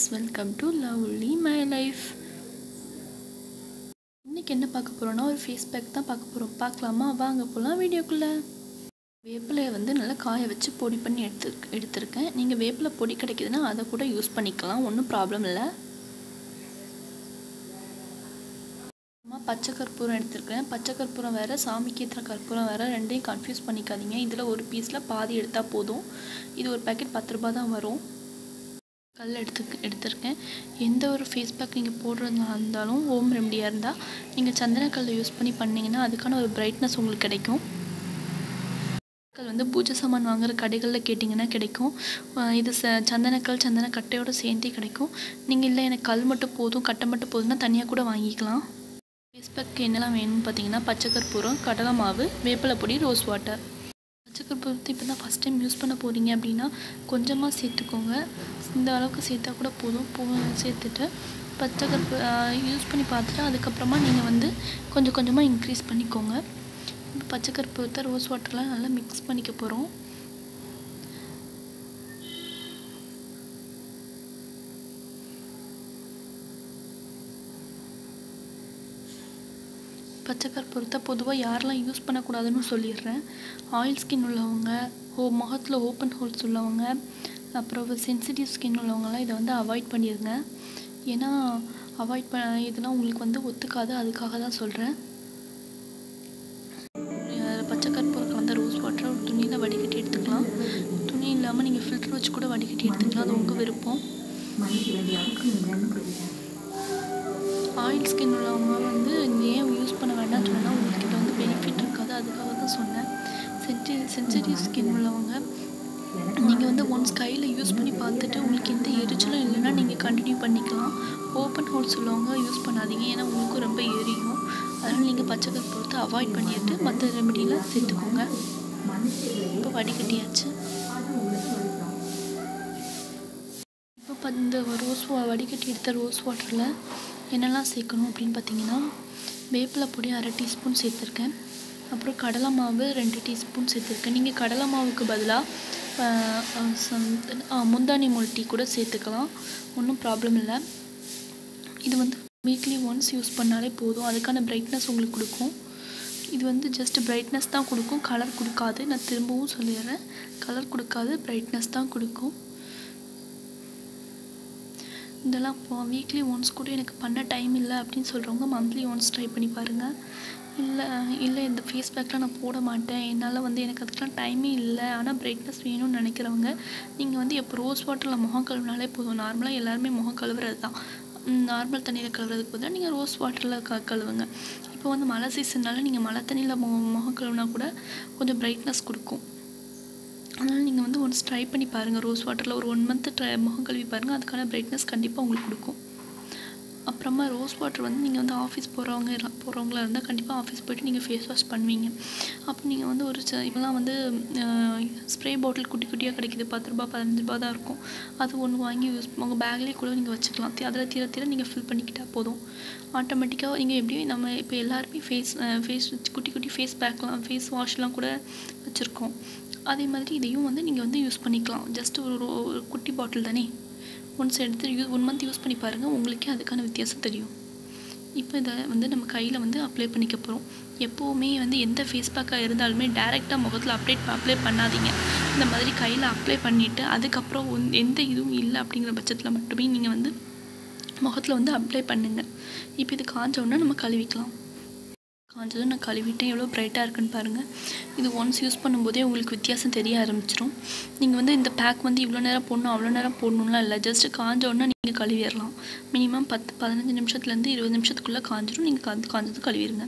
Viewers welcome to lovely my life இன்றைக்கி என்ன பார்க்க போகிறோன்னா ஒரு ஃபேஸ் பேக் தான் பார்க்க போகிறோம் பார்க்கலாமா? வாங்க போகலாம் வீடியோக்குள்ளே. வேப்பிலையை வந்து நல்லா காய வச்சு பொடி பண்ணி எடுத்து எடுத்திருக்கேன். நீங்கள் வேப்பிலை பொடி கிடைக்குதுன்னா அதை கூட யூஸ் பண்ணிக்கலாம். ஒன்றும் ப்ராப்ளம் இல்லை. அம்மா பச்சை கற்பூரம் எடுத்திருக்கேன். பச்சை கற்பூரம் வேறு சாமிக்கு ஏற்றுற கற்பூரம் வேறு ரெண்டையும் கன்ஃபியூஸ் பண்ணிக்காதீங்க. இதில் ஒரு பீஸில் பாதி எடுத்தால் போதும். இது ஒரு பேக்கெட் பத்து ரூபா தான் வரும். கல் எடுத்து எடுத்திருக்கேன். எந்த ஒரு ஃபேஸ் பேக் நீங்கள் போடுறதா இருந்தாலும் ஹோம் ரெமடியாக இருந்தால் நீங்கள் சந்தனக்கல்லை யூஸ் பண்ணி பண்ணிங்கன்னா அதுக்கான ஒரு பிரைட்னஸ் உங்களுக்கு கிடைக்கும். கல் வந்து பூஜை சாமான் வாங்குற கடைகளில் கேட்டிங்கன்னா கிடைக்கும். இது ச சந்தனக்கல் சந்தன கட்டையோடு சேர்ந்தே கிடைக்கும். நீங்கள் இல்லை எனக்கு கல் மட்டும் போதும் கட்டை மட்டும் போதும்னா தனியாக கூட வாங்கிக்கலாம். ஃபேஸ் பேக்கு என்னெல்லாம் வேணும்னு பார்த்தீங்கன்னா பச்சை கற்பூரம் கடலை மாவு வேப்பிலை பொடி ரோஸ் வாட்டர் பச்சை கற்பூரத்தை இப்போ தான் ஃபஸ்ட் டைம் யூஸ் பண்ண போகிறீங்க அப்படின்னா கொஞ்சமாக சேர்த்துக்கோங்க. இந்த அளவுக்கு சேர்த்தா கூட போதும். பூ சேர்த்துட்டு பச்சை யூஸ் பண்ணி பார்த்துட்டு அதுக்கப்புறமா நீங்கள் வந்து கொஞ்சம் கொஞ்சமாக இன்க்ரீஸ் பண்ணிக்கோங்க. இப்போ பச்சை ரோஸ் வாட்டர்லாம் நல்லா மிக்ஸ் பண்ணிக்க போகிறோம் பச்சை கற்பூரத்தை பொதுவாக யாரெல்லாம் யூஸ் பண்ணக்கூடாதுன்னு சொல்லிடுறேன். ஆயில் ஸ்கின் உள்ளவங்க ஓ முகத்தில் ஓப்பன் ஹோல்ஸ் உள்ளவங்க அப்புறம் சென்சிட்டிவ் ஸ்கின் உள்ளவங்கலாம் இதை வந்து அவாய்ட் பண்ணிடுங்க. ஏன்னா அவாய்ட் ப இதெல்லாம் உங்களுக்கு வந்து ஒத்துக்காது அதுக்காக தான் சொல்கிறேன் பச்சை கற்பூரம் கலந்த ரோஸ் வாட்டரை ஒரு துணியில் வடிகட்டி எடுத்துக்கலாம். துணி இல்லாமல் நீங்கள் ஃபில்டர் வச்சு கூட வடிகட்டி எடுத்துக்கலாம் அது உங்கள் விருப்பம். ஆயில் ஸ்கின் உள்ளவங்க வந்து பண்ண வேண்டாம்னு சொன்னால் உங்களுக்கு இது வந்து பெனிஃபிட் இருக்காது. அதுக்காக தான் சொன்னேன். சென்சி சென்சிட்டிவ் ஸ்கின் உள்ளவங்க நீங்கள் வந்து ஒன்ஸ் கையில் யூஸ் பண்ணி பார்த்துட்டு உங்களுக்கு எந்த எரிச்சலும் இல்லைன்னா நீங்கள் கண்டினியூ பண்ணிக்கலாம். ஓப்பன் ஹோல்ஸ் உள்ளவங்க யூஸ் பண்ணாதீங்க. ஏன்னா உங்களுக்கும் ரொம்ப எரியும். அதனால் நீங்கள் பச்சை பொறுத்து அவாய்ட் பண்ணிட்டு மற்ற ரெமெடியில் சேர்த்துக்கோங்க. இப்போ வடிகட்டியாச்சு. இப்போ இந்த ரோஸ் வடிகட்டி எடுத்த ரோஸ் வாட்டரில் என்னெல்லாம் சேர்க்கணும் அப்படின்னு பார்த்தீங்கன்னா வேப்பிலை பொடி அரை டீஸ்பூன் சேர்த்துருக்கேன். அப்புறம் கடலை மாவு ரெண்டு டீஸ்பூன் சேர்த்துருக்கேன். நீங்கள் கடலை மாவுக்கு பதிலாக முந்தானி மொல்ட்டி கூட சேர்த்துக்கலாம். ஒன்றும் ப்ராப்ளம் இல்லை. இது வந்து வீக்லி ஒன்ஸ் யூஸ் பண்ணாலே போதும். அதுக்கான பிரைட்னஸ் உங்களுக்கு கொடுக்கும். இது வந்து ஜஸ்ட் பிரைட்னஸ் தான் கொடுக்கும். கலர் கொடுக்காது. நான் திரும்பவும் சொல்லிடுறேன். கலர் கொடுக்காது பிரைட்னஸ் தான் கொடுக்கும். இதெல்லாம் இப்போ வீக்லி ஒன்ஸ் கூட எனக்கு பண்ண டைம் இல்லை அப்படின்னு சொல்கிறவங்க மந்த்லி ஒன்ஸ் ட்ரை பண்ணி பாருங்கள் இல்லை இல்லை இந்த ஃபேஸ் பேக்லாம் நான் போட மாட்டேன். என்னால் வந்து எனக்கு அதுக்கெலாம் டைமே இல்லை. ஆனால் பிரைட்னஸ் வேணும்னு நினைக்கிறவங்க நீங்கள் வந்து எப்போ ரோஸ் வாட்டரில் முகம் கழுவினாலே போதும். நார்மலாக எல்லாருமே முகம் கழுவுறது தான் நார்மல் தண்ணியில் கழுவுறதுக்கு பதிலாக நீங்கள் ரோஸ் வாட்டரில் க கழுவுங்க. இப்போ வந்து மழை சீசன்னால நீங்கள் மழை தண்ணியில் மு முகம் கழுவினா கூட கொஞ்சம் பிரைட்னஸ் கொடுக்கும். அதனால் நீங்கள் வந்து ஒன்ஸ் ட்ரை பண்ணி பாருங்கள் ரோஸ் வாட்டரில் ஒரு ஒன் மந்த்து ட்ரை முகம் கழுவி பாருங்கள் அதுக்கான பிரைட்னஸ் கண்டிப்பாக உங்களுக்கு கொடுக்கும். அப்புறமா ரோஸ் வாட்டர் வந்து நீங்கள் வந்து ஆஃபீஸ் போகிறவங்க போகிறவங்களா இருந்தால் கண்டிப்பாக ஆஃபீஸ் போய்ட்டு நீங்கள் ஃபேஸ் வாஷ் பண்ணுவீங்க. அப்போ நீங்கள் வந்து ஒரு இப்போலாம் வந்து ஸ்ப்ரே பாட்டில் குட்டி குட்டியாக கிடைக்கிது. பத்து ரூபா பதினஞ்சு ரூபா தான் இருக்கும். அது ஒன்று வாங்கி யூஸ் உங்கள் பேக்லேயே கூட நீங்கள் வச்சுக்கலாம். அதில் தீர தீர நீங்கள் ஃபில் பண்ணிக்கிட்டால் போதும். ஆட்டோமேட்டிக்காக நீங்கள் எப்படியும் நம்ம இப்போ எல்லாருமே ஃபேஸ் ஃபேஸ் குட்டி குட்டி ஃபேஸ் பேக்லாம் ஃபேஸ் வாஷ்லாம் கூட வச்சுருக்கோம். அதே மாதிரி இதையும் வந்து நீங்கள் வந்து யூஸ் பண்ணிக்கலாம். ஜஸ்ட் ஒரு ஒரு குட்டி பாட்டில் தானே? ஒன்ஸ் எடுத்து யூ ஒன் மந்த் யூஸ் பண்ணி பாருங்கள் உங்களுக்கே அதுக்கான வித்தியாசம் தெரியும். இப்போ இதை வந்து நம்ம கையில் வந்து அப்ளை பண்ணிக்க போகிறோம் எப்போவுமே வந்து எந்த ஃபேஸ் பேக்காக இருந்தாலுமே டேரெக்டாக முகத்தில் அப்டேட் அப்ளை பண்ணாதீங்க. இந்த மாதிரி கையில் அப்ளை பண்ணிவிட்டு அதுக்கப்புறம் எந்த இதுவும் இல்லை அப்படிங்கிற பட்சத்தில் மட்டுமே நீங்கள் வந்து முகத்தில் வந்து அப்ளை பண்ணுங்கள் இப்போ இது காஞ்சோன்னா நம்ம கழுவிக்கலாம். காஞ்சதும் நான் கழுவிட்டேன். எவ்வளோ ப்ரைட்டாக இருக்குன்னு பாருங்கள் இது ஒன்ஸ் யூஸ் பண்ணும்போதே உங்களுக்கு வித்தியாசம் தெரிய ஆரம்பிச்சிடும் நீங்கள் வந்து இந்த பேக் வந்து இவ்வளோ நேரம் போடணும் அவ்வளோ நேரம் போடணும்லாம் இல்லை. ஜஸ்ட் உடனே நீங்கள் கழுவிடலாம். மினிமம் பத்து பதினஞ்சு நிமிஷத்துலேருந்து இருபது நிமிஷத்துக்குள்ளே காஞ்சிடும் நீங்கள் காஞ்சது கழுவிடுங்க.